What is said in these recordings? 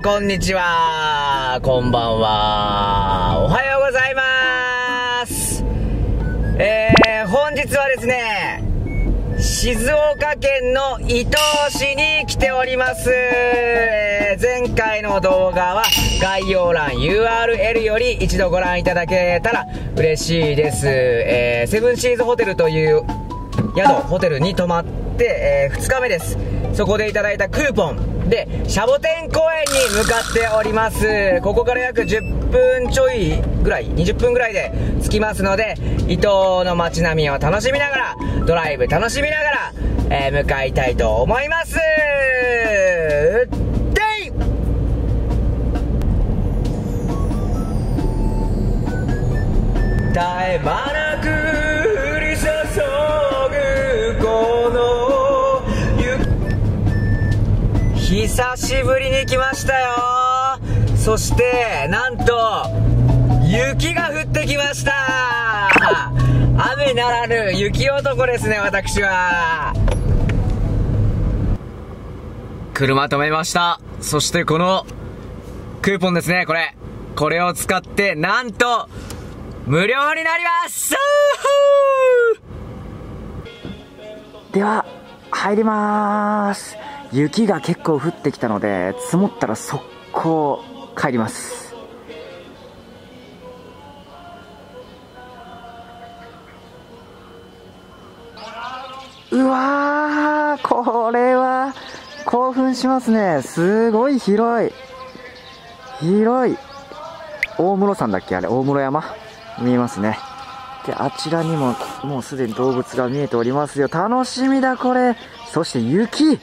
もこんにちは。こんばんは。おはようございます。えー、本日はですね、静岡県の伊東市に来ております。えー前回の動画は概要欄 URL より一度ご覧いただけたら嬉しいです。えーセブンシーズホテルという宿、ホテルに泊まって、え2日目です。そこでいただいたクーポンで、シャボテン公園に向かっております。ここから約10分ちょいぐらい、20分ぐらいで着きますので、伊東の街並みを楽しみながら、ドライブ楽しみながら、えー向かいたいと思います。うってい絶え間な久しぶりに来ましたよ。そしてなんと雪が降ってきました。雨ならぬ雪男ですね私は。車止めました。そしてこのクーポンですねこれ。これを使ってなんと無料になります。では入ります。雪が結構降ってきたので積もったら速攻帰ります。うわーこれは興奮しますね。すごい広い。広い。大室山だっけ？あれ大室山？見えますね。であちらにももうすでに動物が見えておりますよ。楽しみだこれ。そして雪。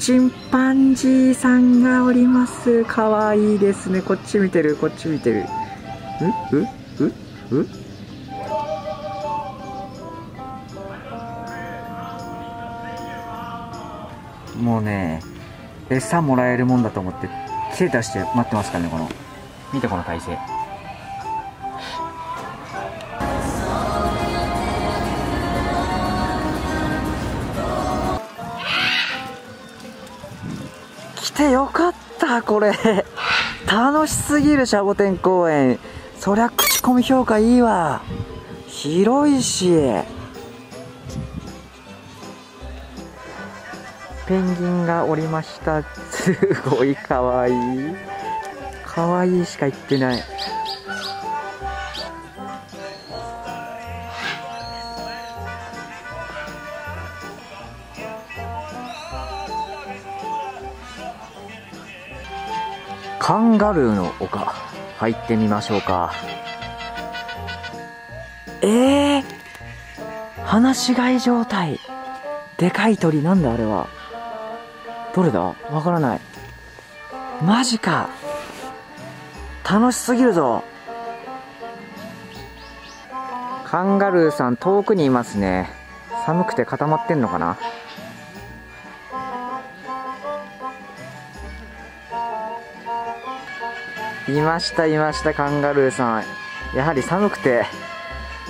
チンパンジーさんがおります。かわいいですね。こっち見てる。こっち見てる。うう？う？う？もうね餌もらえるもんだと思って。手出して待ってますからねこの。見てこの体勢。来てよかったこれ。楽しすぎるシャボテン公園。そりゃ口コミ評価いいわ。広いし。ペンギンがおりました。すごいかわい。いかわいいしか言ってない。カンガルーの丘入ってみましょうか。えー、放し飼い状態。でかい鳥なんだあれは。どれだ？わからない。マジか。楽しすぎるぞ。カンガルーさん遠くにいますね。寒くて固まってんのかな？いましたいましたカンガルーさん。やはり寒くて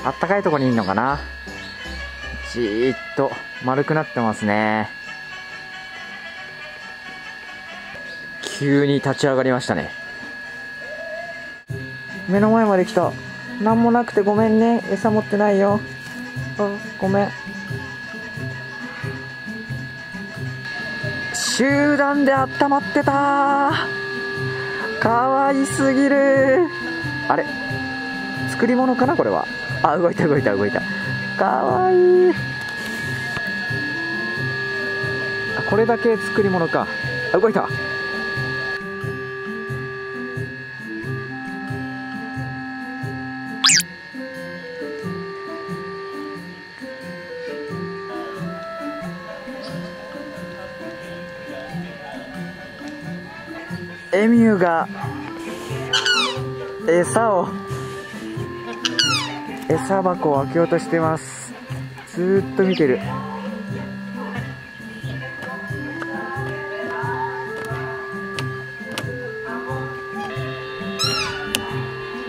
あったかいところにいるのかな？じーっと丸くなってますね。急に立ち上がりましたね。目の前まで来た。何もなくてごめんね。餌持ってないよ。あごめん。集団で温まってた。かわいすぎる。あれ？作り物かな？これは。あ動いた動いた動いた。かわいい。あこれだけ作り物か。あ動いたエミューが餌を餌箱を開けようとしてます。ずーっと見てる。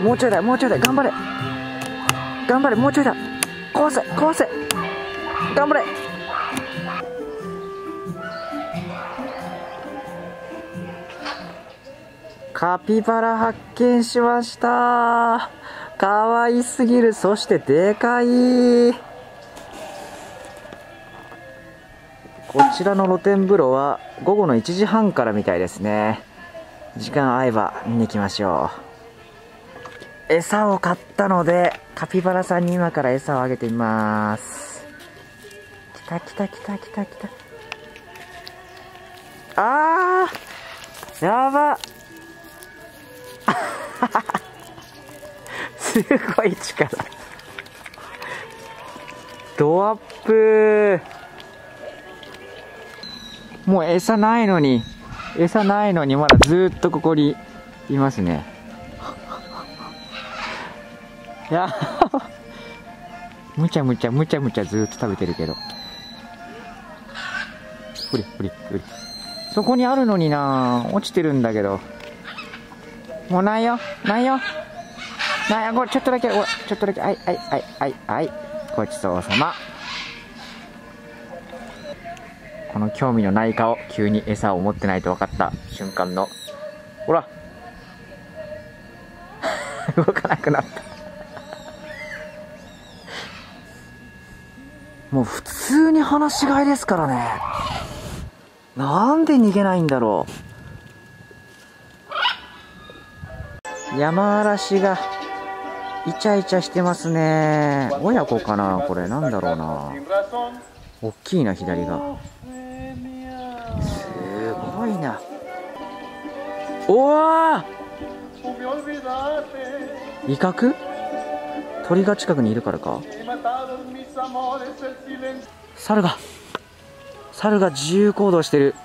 もうちょいだもうちょいだ。頑張れ。頑張れ。もうちょいだ。壊せ壊せ。頑張れ。カピバラ発見しました。かわいすぎる。そしてでかい。こちらの露天風呂は午後の1時半からみたいですね。時間合えば見に行きましょう。餌を買ったのでカピバラさんに今から餌をあげてみます。来た来た来た来た来た。あーやば。すごい力。ドアップ。もう餌ないのに。餌ないのにまだずっとここにいますね。いや。むちゃむちゃむちゃむちゃずっと食べてるけど。ほりほりほりそこにあるのにな。落ちてるんだけど。もうないよ。ないよ。ないよ。これちょっとだけ。ちょっとだけ。はいはいはいはいはい。ごちそうさま。この興味のない顔急に餌を持ってないと分かった。瞬間の。ほら。動かなくなった。もう普通に放し飼いですからね。なんで逃げないんだろう。山嵐がイチャイチャしてますね。親子かなこれ。なんだろうな。大きいな左が。すごいな。おお威嚇？鳥が近くにいるからか？猿が。猿が自由行動してる。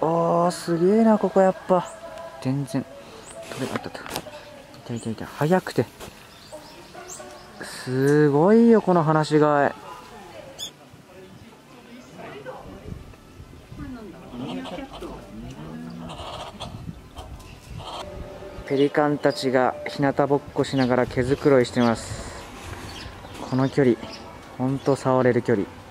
おーすげえなここやっぱ。全然。取れあったあった。痛い痛い痛い。早くて。すごいよこの放し飼いペリカンたちが日向ぼっこしながら毛づくろいしてます。この距離ほんと触れる距離。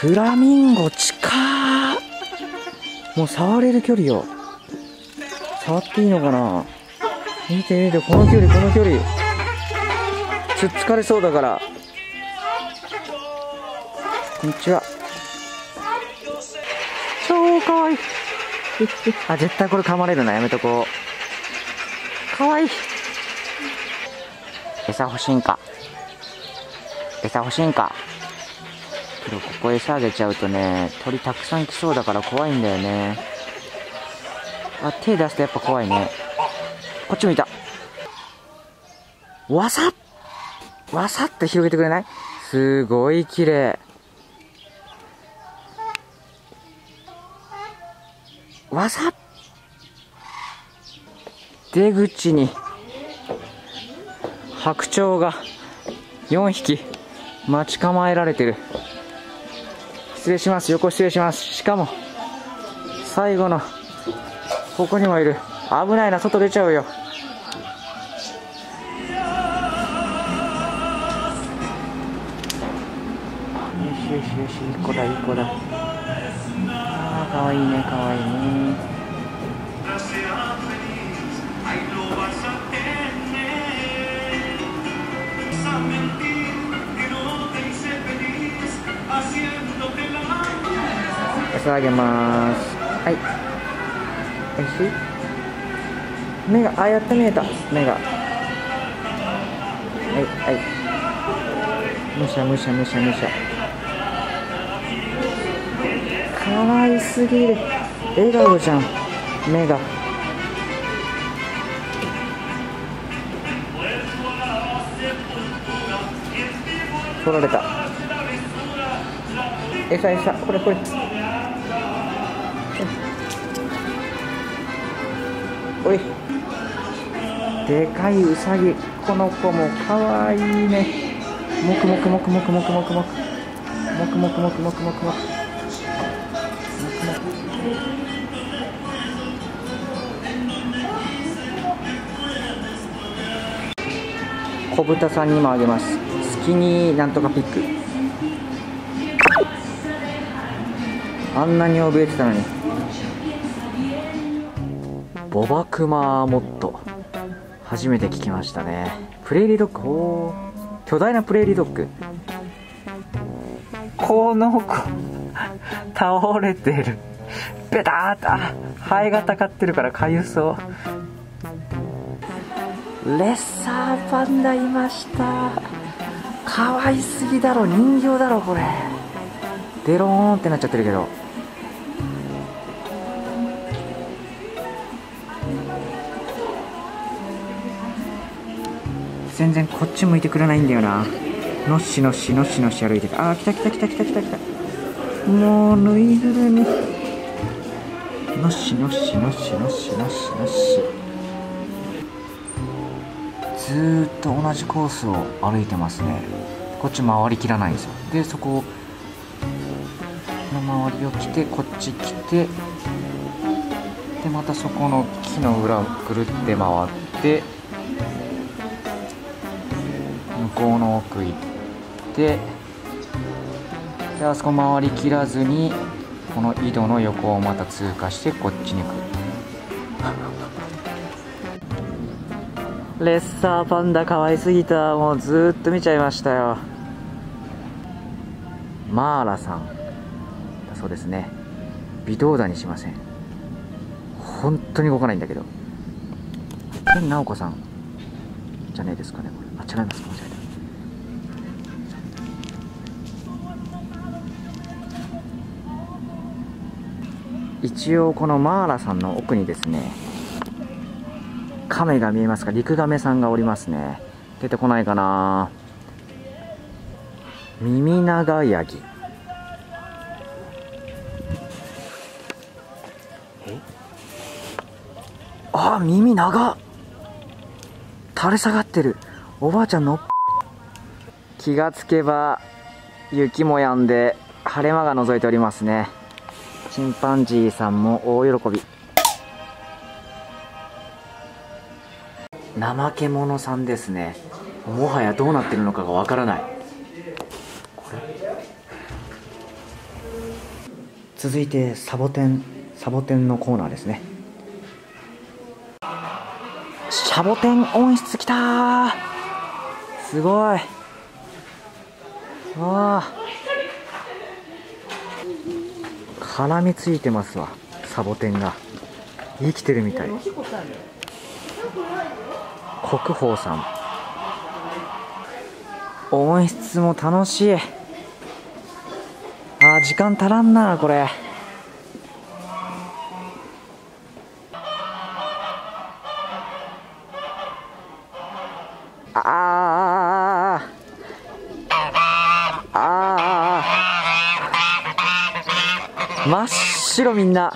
フラミンゴ近もう触れる距離よ触っていいのかな？見て見てこの距離この距離。つっつかれそうだから。こんにちは。超かわい。いあ絶対これ噛まれるな。やめとこう。かわいい。餌欲しいんか？餌欲しいんか？けどここ餌あげちゃうとね鳥たくさん来そうだから怖いんだよね。あ手出すとやっぱ怖いね。こっち向いた。わさわさって広げてくれない？すごい綺麗。わさ出口に。白鳥が4匹待ち構えられてる。失礼します。横失礼します。しかも最後のここにもいる。危ないな外出ちゃうよ。よしよしよしいい子だいい子だ。あーかわいいねかわいいね。あげます。はい。おいしい？目がああやっと見えた。目が。はいはい。むしゃむしゃむしゃむしゃ。かわいすぎる。笑顔じゃん。目が。取られた。餌餌。これこれ。おい。でかいうさぎこの子もかわいいね。もくもくもくもくもくもくもく。もくもくもくもくもくもく。もく豚さんにもあげます。くもくもなんとかピック。あんなに怯えてたのに。ボバクマモット初めて聞きましたね。プレーリードッグ巨大なプレーリードッグ。この子倒れてる。ベターッとあ肺がたかってるからかゆそう。レッサーパンダいました。可愛すぎだろ人形だろこれ。デローンってなっちゃってるけど全然こっち向いてくれないんだよな。のっしのっしのっしのっし歩いてたあー来た来た来た来た来た来た。もうぬいぐるみ。のっしのっしのっしのっしのっしのっし。ずーっと同じコースを歩いてますね。こっち回りきらないんですよ。でそこの周りを来てこっち来てでまたそこの木の裏をぐるって回って向こうの奥行ってであそこ回りきらずにこの井戸の横をまた通過してこっちに来る。レッサーパンダ可愛すぎた。もうずっと見ちゃいましたよ。マーラさん。だそうですね。微動だにしません。本当に動かないんだけど。天直子さん。じゃねえですかねこれ。あ違います間一応このマーラさんの奥にですね亀が見えますか？陸亀さんがおりますね。出てこないかな。耳長ヤギ。あ耳長。垂れ下がってる。おばあちゃんの気がつけば雪も止んで晴れ間が覗いておりますね。チンパンジーさんも大喜び。怠け者さんですね。もはやどうなってるのかがわからない。これ。続いてサボテン。サボテンのコーナーですね。サボテン温室きたー。すごい。わあ絡みついてますわサボテンが。生きてるみたい。国宝さん。温室も楽しい。あー時間足らんなこれ。真っ白みんな。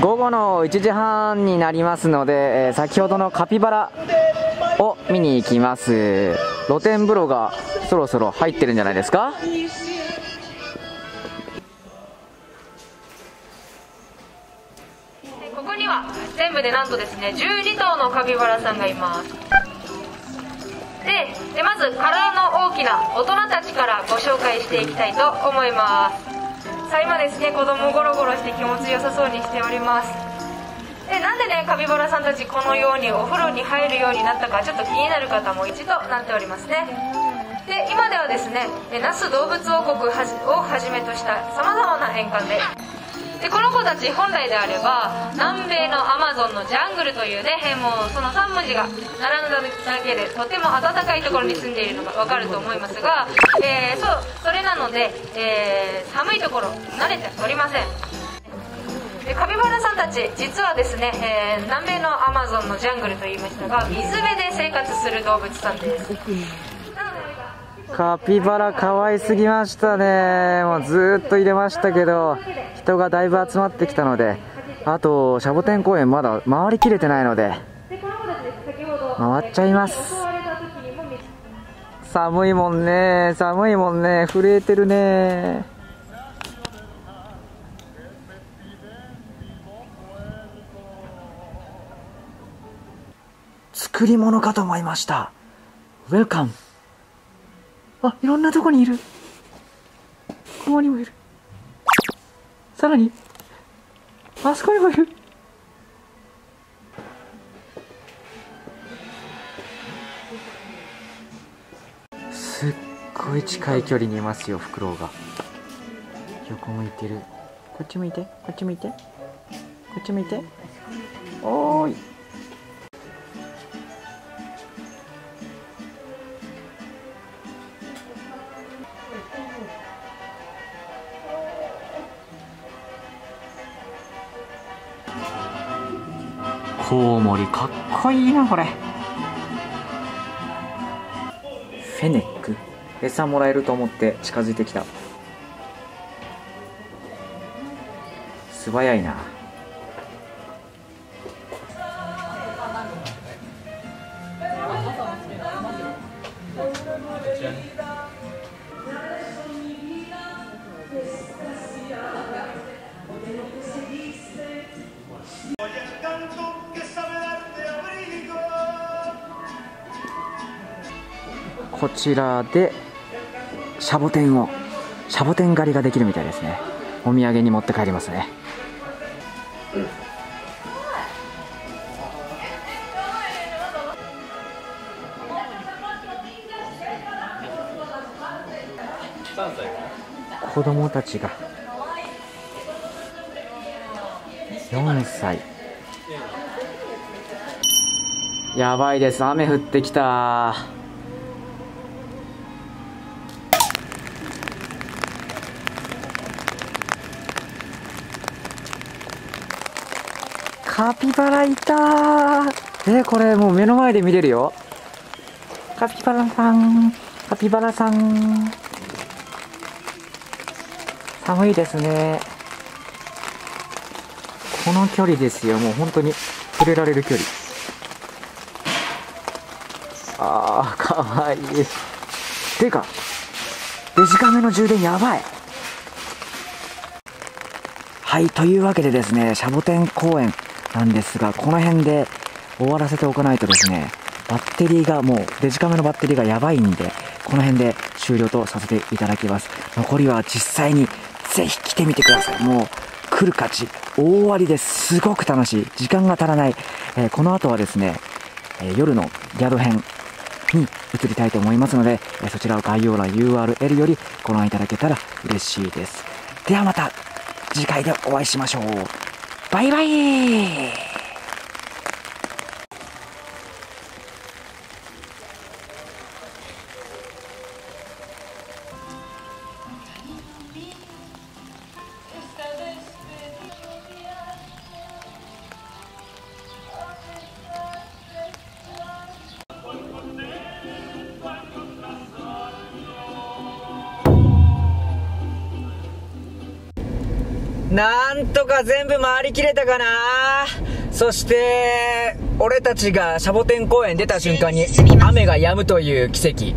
午後の1時半になりますので、先ほどのカピバラを見に行きます。露天風呂がそろそろ入ってるんじゃないですか？ここには全部でなんとですね12頭のカピバラさんがいます。ででまず体の大きな大人たちからご紹介していきたいと思います。さあ今ですね子供ゴロゴロして気持ちよさそうにしております。でなんでねカピバラさんたちこのようにお風呂に入るようになったかちょっと気になる方も一度なっておりますね。で今ではですね那須動物王国をはじめとしたさまざまな円環ででこの子たち本来であれば南米のアマゾンのジャングルというねもうその3文字が並んだだけでとても暖かいところに住んでいるのが分かると思いますが、えーそうそれなので、えー寒いところ慣れておりません。でカピバラさんたち実はですね、えー南米のアマゾンのジャングルと言いましたが水辺で生活する動物さんです。カピバラ可愛すぎましたね。もうずっと入れましたけど人がだいぶ集まってきたのであとシャボテン公園まだ回りきれてないので回っちゃいます。寒いもんね。寒いもんね。震えてるね。作り物かと思いました。Welcome あいろんなとこにいる。ここにもいる。さらにあそこにもいる。すっごい近い距離にいますよフクロウが。横向いてる。こっち向いてこっち向いて。こっち向いて。おーい。コウモリかっこいいなこれ。フェネック。餌もらえると思って近づいてきた。素早いな。こちらでシャボテンをシャボテン狩りができるみたいですね。お土産に持って帰りますね。子供たちが4歳。やばいです。雨降ってきた。カピバラいたー。えーこれもう目の前で見れるよ。カピバラさん。カピバラさん。寒いですね。この距離ですよ。もう本当に触れられる距離。あーかわいい。ていうかデジカメの充電やばい。はいというわけでですねシャボテン公園なんですがこの辺で終わらせておかないとですねバッテリーがもうデジカメのバッテリーがやばいんでこの辺で終了とさせていただきます。残りは実際にぜひ来てみてください。もう来る価値大ありです。ごく楽しい。時間が足らない、えーこの後はですね、えー夜の宿編に移りたいと思いますので、えーそちらを概要欄 URL よりご覧いただけたら嬉しいです。ではまた次回でお会いしましょう。バイバイ。なんとか全部回りきれたかな。そして、俺たちがシャボテン公園出た瞬間に雨が止むという奇跡。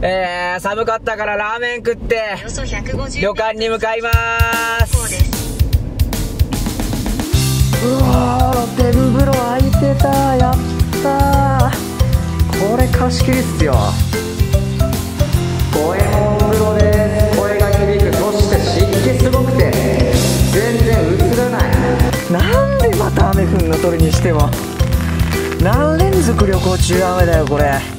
えー、寒かったからラーメン食って、およそ150旅館に向かいます。そうです。うわー露天風呂空いてた。やったー。これ貸し切りっすよでまた雨降んの鳥にしても何連続旅行中雨だよこれ。